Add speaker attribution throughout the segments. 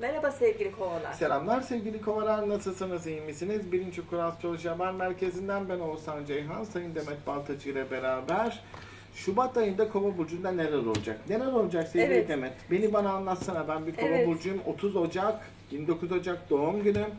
Speaker 1: Merhaba sevgili kovalar.
Speaker 2: Selamlar sevgili kovalar, nasılsınız, iyi misiniz? Birinci Kur Astroloji Haber Merkezi'nden ben Oğuzhan Ceyhan, Sayın Demet Baltacı ile beraber Şubat ayında Kova Burcu'nda neler olacak? Neler olacak sevgili
Speaker 1: Evet.
Speaker 2: Demet? Beni bana anlatsana, ben bir Kova
Speaker 1: Evet.
Speaker 2: Burcu'yum, 30 Ocak, 29 Ocak doğum günüm,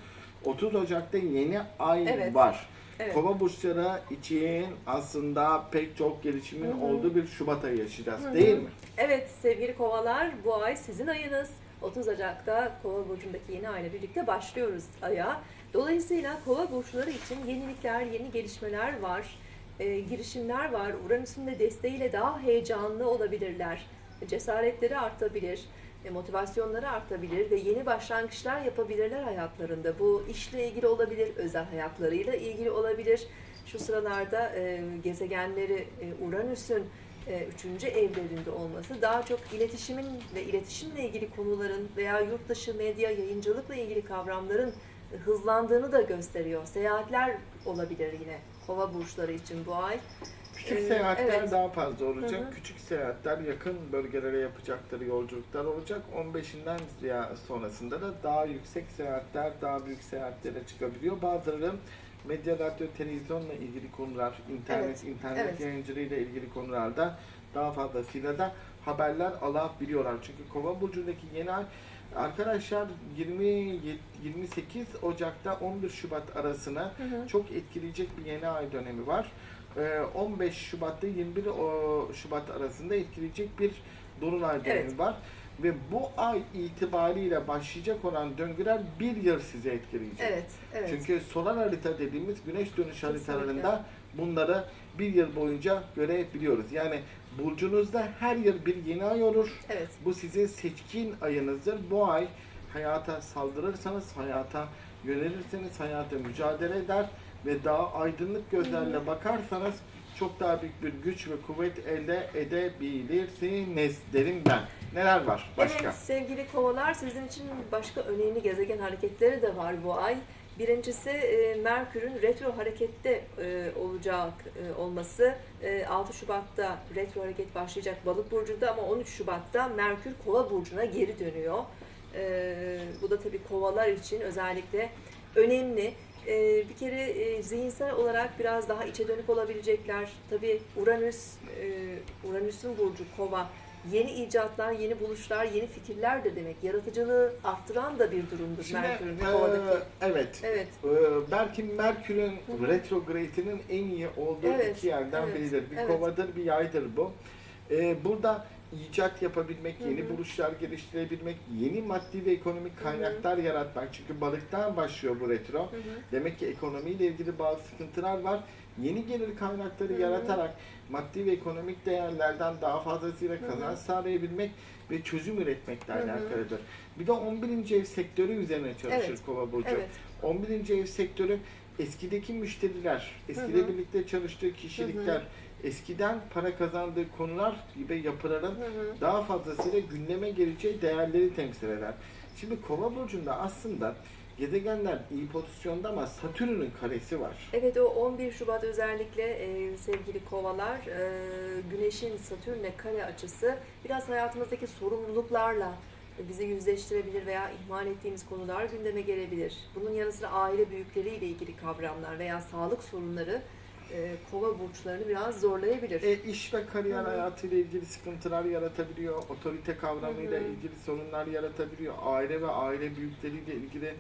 Speaker 2: 30 Ocak'ta yeni ay
Speaker 1: Evet.
Speaker 2: var.
Speaker 1: Evet.
Speaker 2: Kova burçları için aslında pek çok gelişimin
Speaker 1: Hı hı.
Speaker 2: olduğu bir Şubat ayı yaşayacağız
Speaker 1: Hı hı.
Speaker 2: değil mi?
Speaker 1: Evet sevgili kovalar bu ay sizin ayınız. 30 Ocak'ta Kova burcundaki yeni ayla birlikte başlıyoruz aya. Dolayısıyla Kova burçları için yenilikler, yeni gelişmeler var. Ee, girişimler var. Uranüs'ün de desteğiyle daha heyecanlı olabilirler. Cesaretleri artabilir, e, motivasyonları artabilir ve yeni başlangıçlar yapabilirler hayatlarında. Bu işle ilgili olabilir, özel hayatlarıyla ilgili olabilir. Şu sıralarda e, gezegenleri e, Uranüs'ün e, üçüncü evlerinde olması daha çok iletişimin ve iletişimle ilgili konuların veya yurt dışı medya yayıncılıkla ilgili kavramların e, hızlandığını da gösteriyor. Seyahatler olabilir yine kova burçları için bu ay.
Speaker 2: Küçük
Speaker 1: Ee,
Speaker 2: seyahatler
Speaker 1: evet.
Speaker 2: daha fazla olacak.
Speaker 1: Hı hı.
Speaker 2: Küçük seyahatler yakın bölgelere yapacakları yolculuklar olacak. 15'inden ziya sonrasında da daha yüksek seyahatler, daha büyük seyahatlere çıkabiliyor. Bazıları medya, radyo, televizyonla ilgili konular, internet,
Speaker 1: Evet,
Speaker 2: internet
Speaker 1: evet.
Speaker 2: yayıncılığıyla ilgili konularda daha fazla filada haberler alabiliyorlar. Çünkü Kova burcundaki yeni ay arkadaşlar 20 28 Ocak'ta 11 Şubat arasına
Speaker 1: Hı hı.
Speaker 2: çok etkileyecek bir yeni ay dönemi var. Ee, 15 Şubat'ta 21 o- Şubat arasında etkileyecek bir dolunay dönemi
Speaker 1: Evet.
Speaker 2: var. Ve bu ay itibariyle başlayacak olan döngüler bir yıl sizi etkileyecek.
Speaker 1: Evet, evet.
Speaker 2: Çünkü solar harita dediğimiz güneş dönüş haritalarında bunları bir yıl boyunca görebiliyoruz. Yani burcunuzda her yıl bir yeni ay olur.
Speaker 1: evet.
Speaker 2: Bu sizin seçkin ayınızdır. Bu ay hayata saldırırsanız, hayata yönelirseniz, hayata mücadele eder ve daha aydınlık gözlerle bakarsanız çok daha büyük bir güç ve kuvvet elde edebilirsiniz derim ben. Neler var başka?
Speaker 1: Evet sevgili kovalar sizin için başka önemli gezegen hareketleri de var bu ay. Birincisi e, Merkür'ün retro harekette e, olacak e, olması. E, 6 Şubat'ta retro hareket başlayacak Balık burcunda ama 13 Şubat'ta Merkür Kova burcuna geri dönüyor. Bu da tabii kovalar için özellikle önemli. E, bir kere e, zihinsel olarak biraz daha içe dönük olabilecekler. Tabii Uranüs, e, Uranüs'ün burcu Kova yeni icatlar, yeni buluşlar, yeni fikirler de demek. Yaratıcılığı arttıran da bir durumdur
Speaker 2: Şimdi
Speaker 1: Merkür'ün kovadaki.
Speaker 2: evet.
Speaker 1: Evet.
Speaker 2: Ee, belki Merkür'ün retrograde'inin en iyi olduğu
Speaker 1: Evet,
Speaker 2: iki yerden
Speaker 1: evet,
Speaker 2: biridir. Bir
Speaker 1: evet.
Speaker 2: kovadır, bir yaydır bu. Ee, burada icat yapabilmek, yeni buluşlar geliştirebilmek, yeni maddi ve ekonomik kaynaklar yaratmak. Çünkü balıktan başlıyor bu retro.
Speaker 1: Hı hı.
Speaker 2: Demek ki ekonomiyle ilgili bazı sıkıntılar var. Yeni gelir kaynakları
Speaker 1: Hı hı.
Speaker 2: yaratarak maddi ve ekonomik değerlerden daha fazlasıyla kazanç sağlayabilmek ve çözüm üretmekle alakalıdır. Bir de 11. ev sektörü üzerine çalışır
Speaker 1: Evet.
Speaker 2: Kova burcu.
Speaker 1: Evet.
Speaker 2: 11. ev sektörü eskideki müşteriler, eskide
Speaker 1: Hı hı.
Speaker 2: birlikte çalıştığı kişilikler, eskiden para kazandığı konular gibi yapıların
Speaker 1: Hı hı.
Speaker 2: daha fazlasıyla gündeme geleceği değerleri temsil eder. Şimdi Kova burcunda aslında gezegenler iyi pozisyonda ama Satürn'ün karesi var.
Speaker 1: Evet o 11 Şubat özellikle e, sevgili kovalar e, Güneş'in Satürn'le kare açısı biraz hayatımızdaki sorumluluklarla bizi yüzleştirebilir veya ihmal ettiğimiz konular gündeme gelebilir. Bunun yanı sıra aile büyükleriyle ilgili kavramlar veya sağlık sorunları e, kova burçlarını biraz zorlayabilir.
Speaker 2: E, iş ve kariyer
Speaker 1: Hı hı.
Speaker 2: hayatıyla ilgili sıkıntılar yaratabiliyor, otorite kavramıyla
Speaker 1: Hı hı.
Speaker 2: ilgili sorunlar yaratabiliyor, aile ve aile büyükleriyle ilgili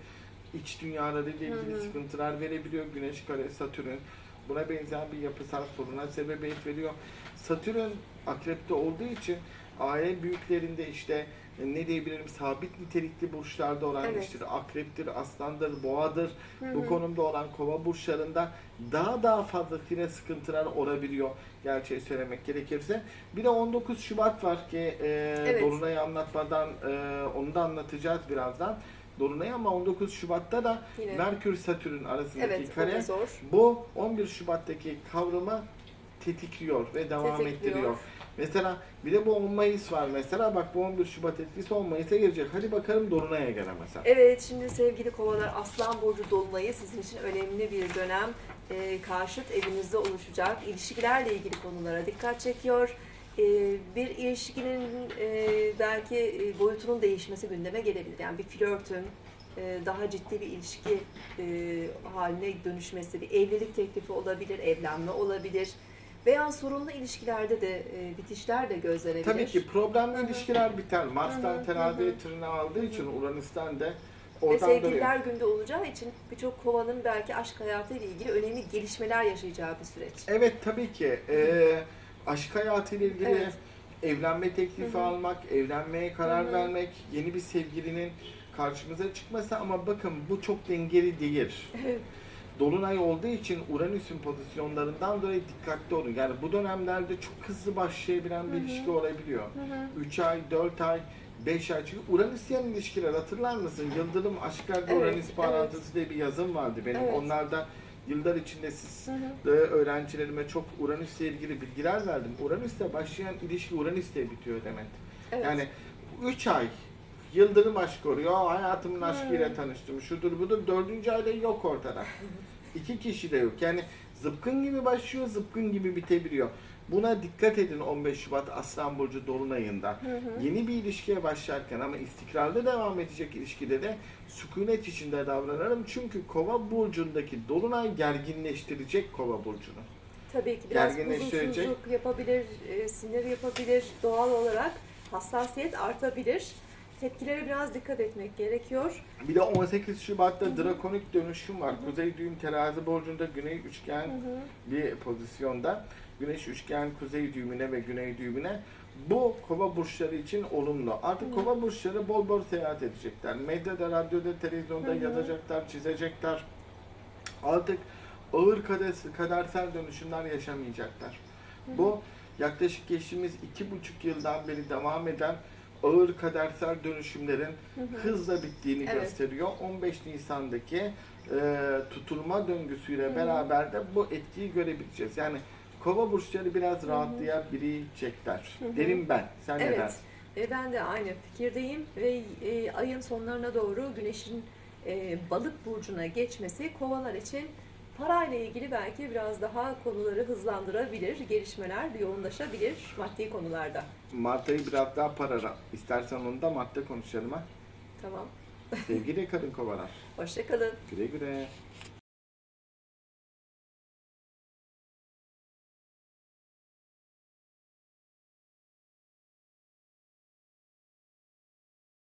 Speaker 2: iç dünyalarıyla ilgili
Speaker 1: Hı hı.
Speaker 2: sıkıntılar verebiliyor. Güneş kare Satürn buna benzer bir yapısal soruna sebebiyet veriyor. Satürn akrepte olduğu için aile büyüklerinde işte e, ne diyebilirim sabit nitelikli burçlarda olan
Speaker 1: Evet.
Speaker 2: işte akreptir, aslandır, boğadır,
Speaker 1: Hı
Speaker 2: bu
Speaker 1: hı.
Speaker 2: konumda olan kova burçlarında daha daha fazlasıyla sıkıntılar olabiliyor gerçeği söylemek gerekirse. Bir de 19 Şubat var ki e,
Speaker 1: Evet.
Speaker 2: Dolunay'ı anlatmadan e, onu da anlatacağız birazdan. Dolunay ama 19 Şubat'ta da
Speaker 1: Yine.
Speaker 2: Merkür Satürn arasındaki
Speaker 1: Evet,
Speaker 2: kare bu 11 Şubat'taki kavramı tetikliyor ve devam
Speaker 1: Tetikliyor.
Speaker 2: ettiriyor. Mesela bir de bu 10 Mayıs var mesela. Bak bu 11 Şubat etkisi 10 Mayıs'a gelecek. Hadi bakalım Dolunay'a göre mesela.
Speaker 1: Evet, şimdi sevgili kovalar Aslan Burcu Dolunay'ı sizin için önemli bir dönem. Ee, karşıt evinizde oluşacak ilişkilerle ilgili konulara dikkat çekiyor. e, bir ilişkinin e, belki e, boyutunun değişmesi gündeme gelebilir. Yani bir flörtün e, daha ciddi bir ilişki e, haline dönüşmesi, bir evlilik teklifi olabilir, evlenme olabilir. Veya sorunlu ilişkilerde de e, bitişler de gözlenebilir.
Speaker 2: Tabii ki problemli
Speaker 1: Hı hı.
Speaker 2: ilişkiler biter. Mars'tan
Speaker 1: hı.
Speaker 2: tırnağı aldığı için Uranüs'ten de
Speaker 1: Ve
Speaker 2: oradan dolayı.
Speaker 1: sevgililer günde olacağı için birçok kovanın belki aşk hayatıyla ilgili önemli gelişmeler yaşayacağı bir süreç.
Speaker 2: Evet tabii ki. Ee, aşk hayatıyla ilgili
Speaker 1: Evet.
Speaker 2: evlenme teklifi
Speaker 1: Hı hı.
Speaker 2: almak, evlenmeye karar
Speaker 1: Hı hı.
Speaker 2: vermek, yeni bir sevgilinin karşımıza çıkması ama bakın bu çok dengeli değil. Dolunay olduğu için Uranüs'ün pozisyonlarından dolayı dikkatli olun. Yani bu dönemlerde çok hızlı başlayabilen bir
Speaker 1: Hı hı.
Speaker 2: ilişki olabiliyor.
Speaker 1: Hı hı.
Speaker 2: 3 ay, 4 ay, 5 ay. Çünkü Uranüsyen ilişkiler hatırlar mısın? Yıldırım Aşklarda
Speaker 1: Evet,
Speaker 2: Uranüs parantezi diye bir yazım vardı benim.
Speaker 1: Evet.
Speaker 2: Onlarda yıllar içinde siz
Speaker 1: Hı
Speaker 2: öğrencilerime çok Uranüs'le ilgili bilgiler verdim. Uranüs'le başlayan ilişki Uranüs'le bitiyor demek.
Speaker 1: Evet.
Speaker 2: Yani 3 ay yıldırım aşk oluyor. Hayatımın aşkıyla tanıştım. Şudur budur. Dördüncü ayda yok ortada. İki kişi de yok. Yani zıpkın gibi başlıyor, zıpkın gibi bitebiliyor. Buna dikkat edin 15 Şubat Aslan Burcu Dolunay'ında.
Speaker 1: Hı hı.
Speaker 2: Yeni bir ilişkiye başlarken ama istikrarlı devam edecek ilişkide de sükunet içinde davranırım. Çünkü Kova burcundaki dolunay gerginleştirecek Kova burcunu.
Speaker 1: Tabii ki biraz huzursuzluk yapabilir, e, sinir yapabilir. Doğal olarak hassasiyet artabilir. Tepkilere biraz dikkat etmek gerekiyor.
Speaker 2: Bir de 18 Şubat'ta drakonik dönüşüm var. Kuzey düğüm terazi burcunda güney üçgen
Speaker 1: Hı hı.
Speaker 2: bir pozisyonda. Güneş üçgen kuzey düğümüne ve güney düğümüne. Bu kova burçları için olumlu. Artık
Speaker 1: Hı.
Speaker 2: kova burçları bol bol seyahat edecekler. Medyada, radyoda, televizyonda
Speaker 1: Hı
Speaker 2: yazacaklar, çizecekler. Artık ağır kader- kadersel dönüşümler yaşamayacaklar.
Speaker 1: Hı.
Speaker 2: Bu yaklaşık geçtiğimiz iki buçuk yıldan beri devam eden ağır kadersel dönüşümlerin
Speaker 1: Hı hı.
Speaker 2: hızla bittiğini
Speaker 1: Evet.
Speaker 2: gösteriyor. 15 Nisan'daki e, tutulma döngüsüyle
Speaker 1: Hı beraber
Speaker 2: de bu etkiyi görebileceğiz. Yani kova burçları biraz rahatlayabilecekler.
Speaker 1: Hı hı.
Speaker 2: Derim ben. Sen ne
Speaker 1: Evet.
Speaker 2: dersin?
Speaker 1: E, ben de aynı fikirdeyim ve e, ayın sonlarına doğru güneşin e, balık burcuna geçmesi kovalar için parayla ilgili belki biraz daha konuları hızlandırabilir, gelişmeler yoğunlaşabilir maddi konularda.
Speaker 2: Mart ayı biraz daha para. İstersen onu da Mart'ta konuşalım ha.
Speaker 1: Tamam.
Speaker 2: Sevgili kadın kovalar.
Speaker 1: Hoşçakalın.
Speaker 2: Güle güle.